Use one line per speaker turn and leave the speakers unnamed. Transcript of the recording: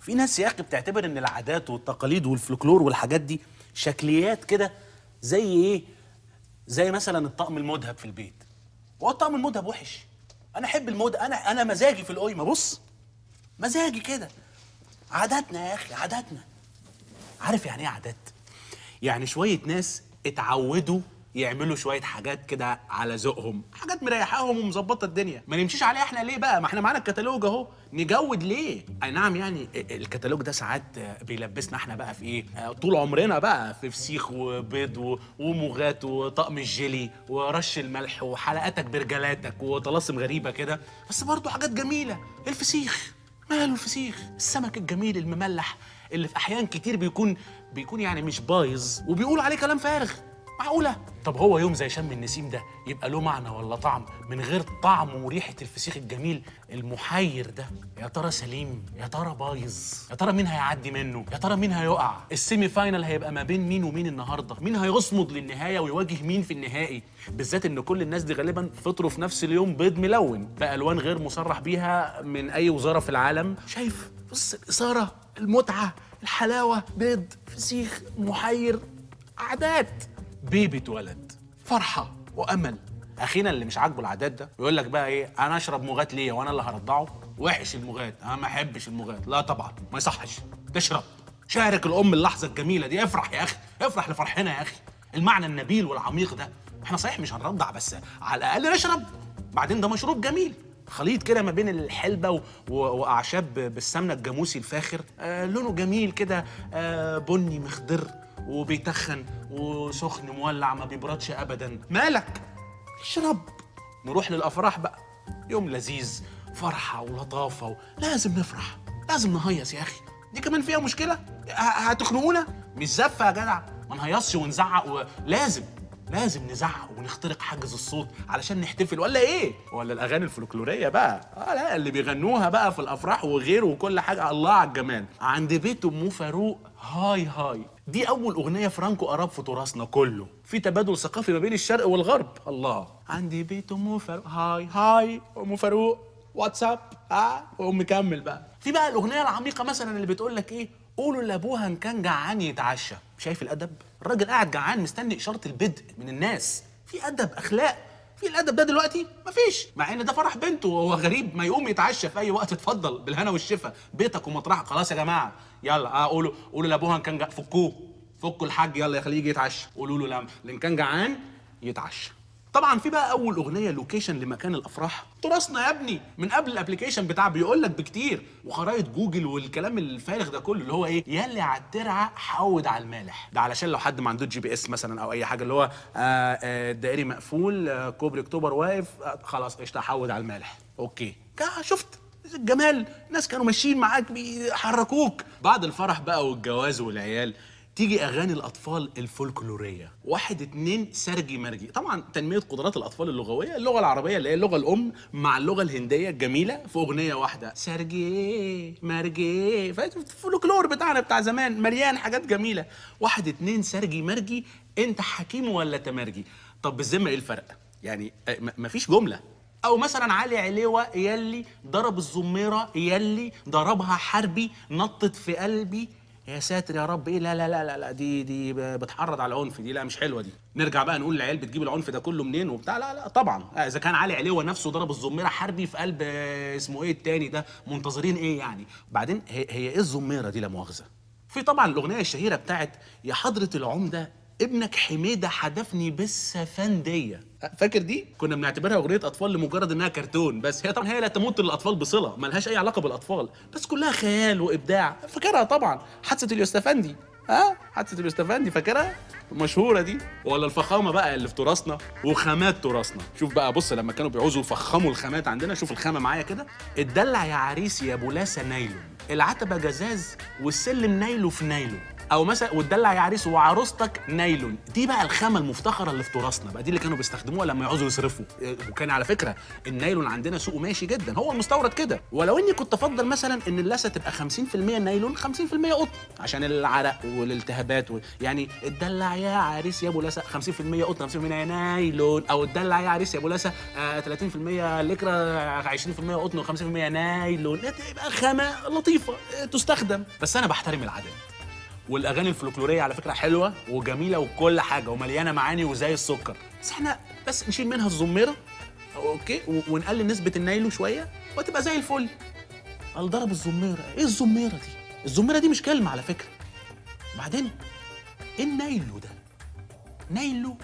في ناس يا أخي بتعتبر إن العادات والتقاليد والفلكلور والحاجات دي شكليات كده زي إيه؟ زي مثلا الطقم المذهب في البيت. هو الطقم المذهب وحش. أنا أحب المذهب أنا أنا مزاجي في القيمه بص مزاجي كده. عاداتنا يا أخي عاداتنا. عارف يعني إيه عادات؟ يعني شوية ناس اتعودوا يعملوا شوية حاجات كده على ذوقهم حاجات مريحاهم ومظبطة الدنيا. ما نمشيش عليها إحنا ليه بقى؟ ما إحنا معانا الكتالوج اهو. نجود ليه؟ أي نعم يعني الكتالوج ده ساعات بيلبسنا إحنا بقى في إيه؟ طول عمرنا بقى في فسيخ وبيض وموغات وطقم الجيلي ورش الملح وحلقاتك برجلاتك وطلاسم غريبة كده. بس برضه حاجات جميلة. الفسيخ. ماله الفسيخ؟ السمك الجميل المملح اللي في أحيان كتير بيكون بيكون يعني مش بايظ وبيقولوا عليه كلام فارغ. معقولة؟ طب هو يوم زي شم النسيم ده يبقى له معنى ولا طعم من غير طعم وريحة الفسيخ الجميل المحير ده؟ يا ترى سليم يا ترى بايظ يا ترى مين هيعدي منه؟ يا ترى مين هيقع؟ ال semi final هيبقى ما بين مين ومين النهارده؟ مين هيصمد للنهاية ويواجه مين في النهائي؟ بالذات إن كل الناس دي غالبا فطروا في نفس اليوم بيض ملون. بالوان غير مصرح بيها من أي وزارة في العالم. شايف؟ بص الإثارة المتعة الحلاوة بيض فسيخ محير عادات. baby اتولد فرحة وأمل. اخينا اللي مش عاجبه العادات ده يقول لك بقى إيه أنا أشرب مغات ليه وأنا اللي هرضعه. وحش المغات أنا ما أحبش المغات لا طبعا ما يصحش. تشرب. شارك الأم اللحظة الجميلة دي. افرح يا أخي افرح لفرحنا يا أخي. المعنى النبيل والعميق ده. إحنا صحيح مش هنرضع بس على الأقل نشرب. بعدين ده مشروب جميل. خليط كده ما بين الحلبة. وأعشاب بالسمنة الجاموسي الفاخر. آه لونه جميل كده آه بني مخضر وبيتخن وسخن مولع ما بيبردش أبدا. مالك؟ اشرب. نروح للأفراح بقى. يوم لذيذ فرحة ولطافة و... لازم نفرح لازم نهيص يا أخي. دي كمان فيها مشكلة؟ هتخنقونا؟ مش زفة يا جدع. ما نهيصش ونزعق ولازم لازم نزعق ونخترق حاجز الصوت علشان نحتفل ولا إيه؟ ولا الأغاني الفلكلوريه بقى. آه لا اللي بيغنوها بقى في الأفراح وغيره وكل حاجة. الله على الجمال. عند بيت أم فاروق هاي هاي. دي أول أغنية Franco Arab في تراثنا كله. في تبادل ثقافي ما بين الشرق والغرب. الله. عند بيت أم فاروق hi hi. أم فاروق what's up. آه ومكمل بقى. في بقى الأغنية العميقة مثلا اللي بتقول لك إيه؟ قولوا لأبوها إن كان جعان يتعشى. شايف الأدب؟ الراجل قاعد جعان مستني إشارة البدء من الناس. في أدب أخلاق. في الأدب ده دلوقتي؟ مفيش. مع إن ده فرح بنته وهو غريب ما يقوم يتعشى في أي وقت. اتفضل بالهنا والشفا بيتك ومطرحك. خلاص يا جماعة. يلا آه قولوا قولوا لأبوها إن كان جع... فكوه. فكوا الحاج يلا يخليه يجي يتعشى. قولوا له لما ان كان جعان يتعشى. طبعا في بقى أول أغنية location لمكان الأفراح. تراثنا يا ابني من قبل ال application بتاع بيقول لك بكتير. وخرايط جوجل والكلام الفارغ ده كله اللي هو إيه؟ يلي على الترعة حود على المالح. ده علشان لو حد ما عندوش GPS مثلا أو أي حاجة اللي هو آه، آه، الدائري مقفول آه، كوبري أكتوبر واقف خلاص قشطة حود على المالح. okay. شفت؟ الجمال ناس كانوا ماشيين معاك بيحركوك. بعد الفرح بقى والجواز والعيال تيجي أغاني الأطفال الفولكلورية. واحد اتنين سرجي مرجي. طبعا تنمية قدرات الأطفال اللغوية اللغة العربية اللي هي اللغة الأم مع اللغة الهندية الجميله في أغنية واحدة. سرجي مرجي. فالفولكلور بتاعنا بتاع زمان مليان حاجات جميلة. واحد اتنين سرجي مرجي. أنت حكيم ولا تمرجي؟ طب بالذمة إيه الفرق؟ يعني آه، مفيش جملة. أو مثلا علي عليوة يلي ضرب الزميرة يلي ضربها حربي نطت في قلبي. يا ساتر يا رب إيه؟ لا لا لا لا, دي دي بتحرض على العنف دي. لا مش حلوة دي. نرجع بقى نقول العيال بتجيب العنف ده كله منين وبتاع. لا لا طبعا. آه، إذا كان علي عليوه نفسه ضرب الزميرة حربي في قلب آه، اسمه إيه التاني ده؟ منتظرين إيه يعني؟ بعدين هي, هي إيه الزميرة دي لا مؤاخذة؟ في طبعا الأغنية الشهيرة بتاعت يا حضرة العمدة ابنك حميدة حدفني بالسفندية. فاكر دي؟ كنا بنعتبرها أغنية أطفال لمجرد إنها كرتون بس هي طبعا هي لا تمت للأطفال بصلة ملهاش أي علاقة بالأطفال بس كلها خيال وإبداع. فاكرها طبعا. حادثة اليوستفندي ها حادثة اليوستفندي فاكرها؟ مشهوره دي. ولا الفخامة بقى اللي في تراثنا؟ وخامات تراثنا. شوف بقى بص لما كانوا بيعوزوا يفخموا الخامات عندنا شوف الخامة معايا كده. اتدلع يا عريس يا بولاسة نايلون. العتبة جزاز والسلم نايله في نايله أو مثلا وتدلع يا عريس وعروستك نايلون. دي بقى الخامة المفتخرة اللي في تراثنا بقى دي اللي كانوا بيستخدموها لما يعوزوا يصرفوا. إيه، وكان على فكرة النايلون عندنا سوقه ماشي جدا. هو المستورد كده. ولو إني كنت أفضل مثلا إن اللثة تبقى 50% نايلون 50% قطن عشان العرق والالتهابات و... يعني اتدلع يا عريس يا أبو لسه 50% قطن 50% نايلون. أو اتدلع يا عريس يا أبو لسه آه 30% لكرة 20% قطن و50% نايلون. تبقى خامة لطيفة آه، تستخدم. بس أنا بحترم العادات والأغاني الفلكلورية على فكرة حلوة وجميلة وكل حاجة ومليانة معاني وزي السكر. بس إحنا بس نشيل منها الزميرة okay ونقلل نسبة النايلو شوية وتبقى زي الفل. قال ضرب الزميرة. إيه الزميرة دي؟ الزميرة دي مش كلمة على فكرة. وبعدين إيه النايلو ده؟ نايلو